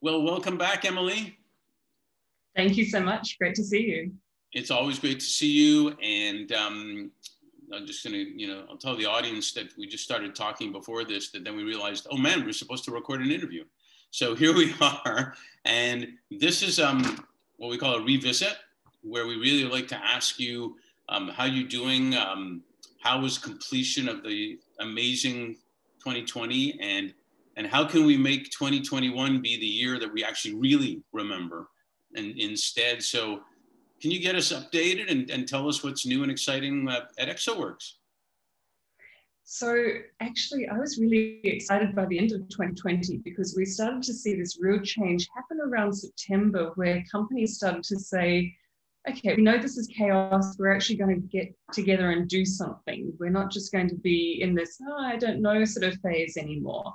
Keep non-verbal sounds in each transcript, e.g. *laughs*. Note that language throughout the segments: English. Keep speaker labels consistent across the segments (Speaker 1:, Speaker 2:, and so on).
Speaker 1: Well, welcome back, Emilie.
Speaker 2: Thank you so much. Great to see you.
Speaker 1: It's always great to see you. And um, I'm just going to, you know, I'll tell the audience that we just started talking before this, that then we realized, oh man, we're supposed to record an interview. So here we *laughs* are. And this is um, what we call a revisit, where we really like to ask you um, how you're doing, um, how was completion of the amazing 2020, and and how can we make 2021 be the year that we actually really remember and instead? So can you get us updated and, and tell us what's new and exciting uh, at exoworks?
Speaker 2: So actually i was really excited by the end of 2020 because we started to see this real change happen around september where companies started to say okay we know this is chaos. We're actually going to get together and do something. We're not just going to be in this oh, i don't know sort of phase anymore.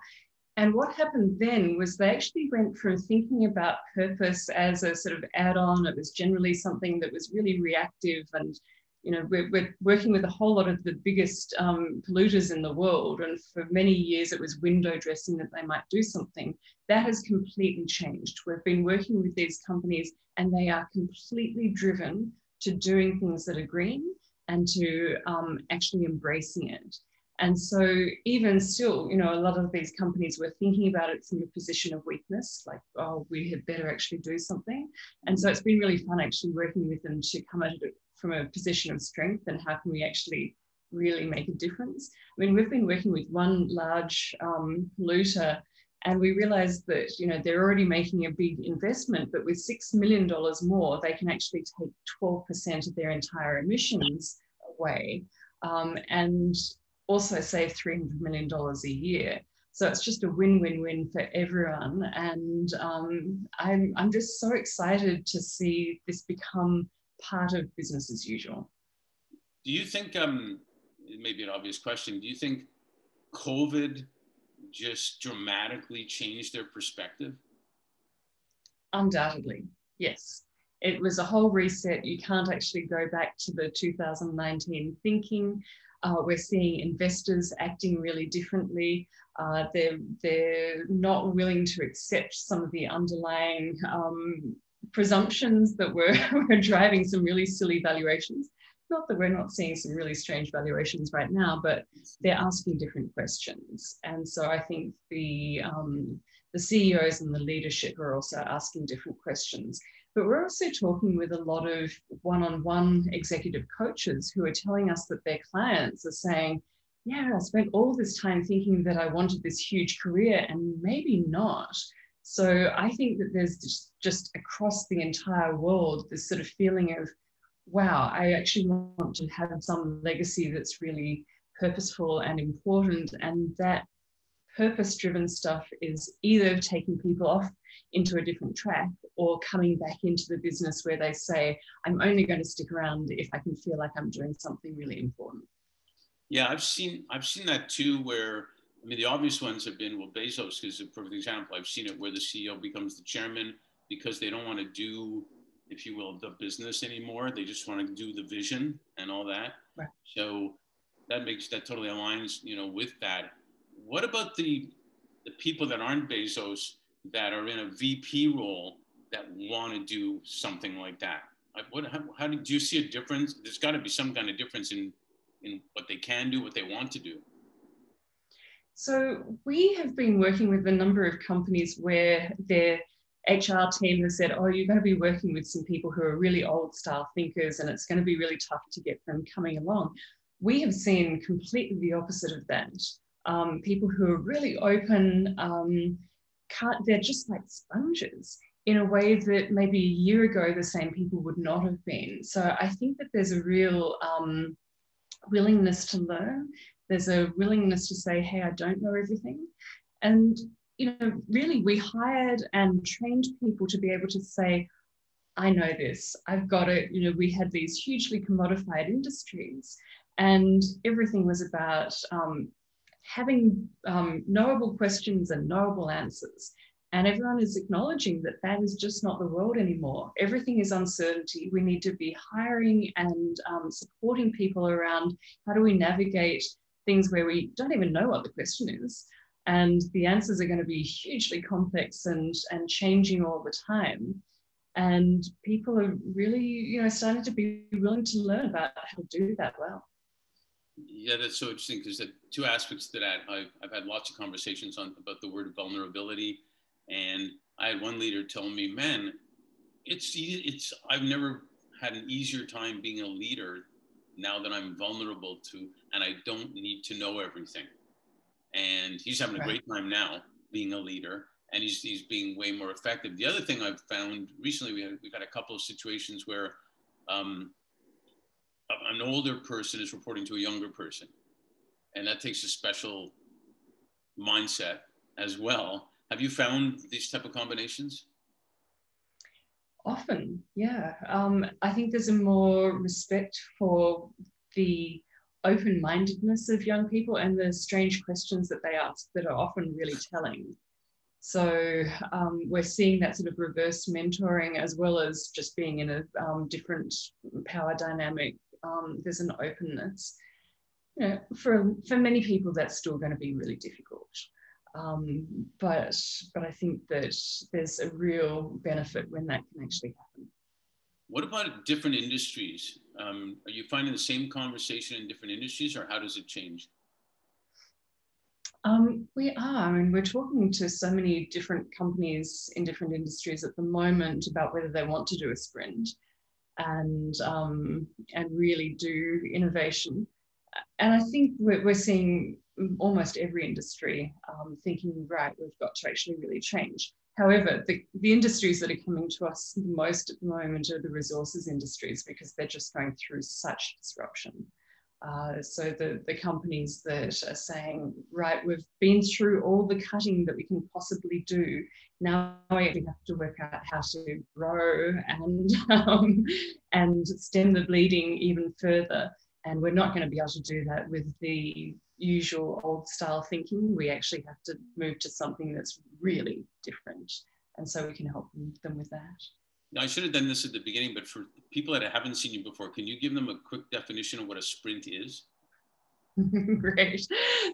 Speaker 2: And what happened then was they actually went from thinking about purpose as a sort of add on, it was generally something that was really reactive. And, you know, we're, we're working with a whole lot of the biggest um, polluters in the world. And for many years, it was window dressing that they might do something. That has completely changed. We've been working with these companies, and they are completely driven to doing things that are green and to um, actually embracing it. And so, even still, you know, a lot of these companies were thinking about it from a position of weakness, like, oh, we had better actually do something. And so, it's been really fun actually working with them to come at it from a position of strength and how can we actually really make a difference. I mean, we've been working with one large um, polluter and we realized that you know they're already making a big investment but with $6 million more they can actually take 12% of their entire emissions away um, and also save $300 million a year. So it's just a win-win-win for everyone. And um, I'm, I'm just so excited to see this become part of business as usual.
Speaker 1: Do you think, um, it may be an obvious question, do you think COVID just dramatically changed their perspective?
Speaker 2: Undoubtedly, yes. It was a whole reset. You can't actually go back to the 2019 thinking. Uh, we're seeing investors acting really differently. Uh, they're, they're not willing to accept some of the underlying um, presumptions that were, *laughs* were driving some really silly valuations. Not that we're not seeing some really strange valuations right now, but they're asking different questions. And so I think the, um, the CEOs and the leadership are also asking different questions. But we're also talking with a lot of one on one executive coaches who are telling us that their clients are saying, Yeah, I spent all this time thinking that I wanted this huge career and maybe not. So I think that there's just, just across the entire world this sort of feeling of, wow, I actually want to have some legacy that's really purposeful and important. And that purpose driven stuff is either taking people off into a different track or coming back into the business where they say, I'm only going to stick around if I can feel like I'm doing something really important.
Speaker 1: Yeah, I've seen I've seen that too where I mean the obvious ones have been well Bezos is a perfect example. I've seen it where the CEO becomes the chairman because they don't want to do, if you will, the business anymore. They just want to do the vision and all that. Right. So that makes that totally aligns, you know, with that. What about the the people that aren't Bezos that are in a VP role that want to do something like that? What, how, how do, do you see a difference? There's got to be some kind of difference in, in what they can do, what they want to do.
Speaker 2: So we have been working with a number of companies where their HR team has said, oh, you're going to be working with some people who are really old style thinkers and it's going to be really tough to get them coming along. We have seen completely the opposite of that. Um, people who are really open, um, they're just like sponges in a way that maybe a year ago the same people would not have been. So I think that there's a real um, willingness to learn. There's a willingness to say, hey, I don't know everything. And, you know, really, we hired and trained people to be able to say, I know this, I've got it. You know, we had these hugely commodified industries, and everything was about um, having um, knowable questions and knowable answers. And everyone is acknowledging that that is just not the world anymore. Everything is uncertainty. We need to be hiring and um, supporting people around how do we navigate things where we don't even know what the question is. And the answers are going to be hugely complex and, and changing all the time. And people are really, you know, starting to be willing to learn about how to do that well.
Speaker 1: Yeah, that's so interesting because the two aspects to that. I've, I've had lots of conversations on about the word vulnerability and I had one leader tell me, man, it's, it's, I've never had an easier time being a leader now that I'm vulnerable to, and I don't need to know everything. And he's having a great time now being a leader and he's, he's being way more effective. The other thing I've found recently, we had, we've had a couple of situations where um, an older person is reporting to a younger person. And that takes a special mindset as well have you found these type of combinations?
Speaker 2: Often, yeah. Um, I think there's a more respect for the open mindedness of young people and the strange questions that they ask that are often really telling. So um, we're seeing that sort of reverse mentoring as well as just being in a um, different power dynamic. Um, there's an openness. You know, for for many people, that's still going to be really difficult. Um, but but I think that there's a real benefit when that can actually happen.
Speaker 1: What about different industries? Um, are you finding the same conversation in different industries, or how does it change?
Speaker 2: Um, we are. I mean, we're talking to so many different companies in different industries at the moment about whether they want to do a sprint and um, and really do innovation. And I think we're, we're seeing almost every industry um, thinking, right, we've got to actually really change. However, the, the industries that are coming to us most at the moment are the resources industries because they're just going through such disruption. Uh, so the, the companies that are saying, right, we've been through all the cutting that we can possibly do. Now we have to work out how to grow and *laughs* um, and stem the bleeding even further. And we're not going to be able to do that with the usual old style thinking. We actually have to move to something that's really different. And so we can help them with that.
Speaker 1: Now, I should have done this at the beginning, but for people that haven't seen you before, can you give them a quick definition of what a sprint is? *laughs*
Speaker 2: Great.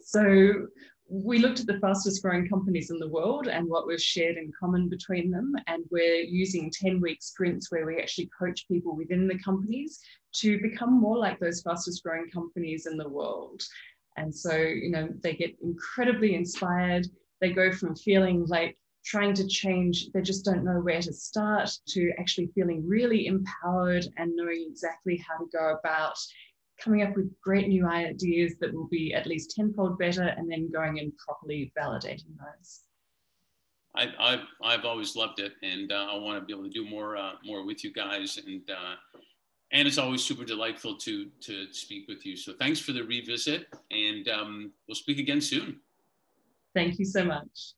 Speaker 2: So we looked at the fastest growing companies in the world and what was shared in common between them. And we're using 10 week sprints where we actually coach people within the companies to become more like those fastest growing companies in the world. And so, you know, they get incredibly inspired. They go from feeling like trying to change, they just don't know where to start, to actually feeling really empowered and knowing exactly how to go about coming up with great new ideas that will be at least tenfold better and then going and properly validating those.
Speaker 1: I, I've, I've always loved it and uh, I want to be able to do more, uh, more with you guys. And uh, and it's always super delightful to to speak with you. So thanks for the revisit, and um, we'll speak again soon.
Speaker 2: Thank you so much.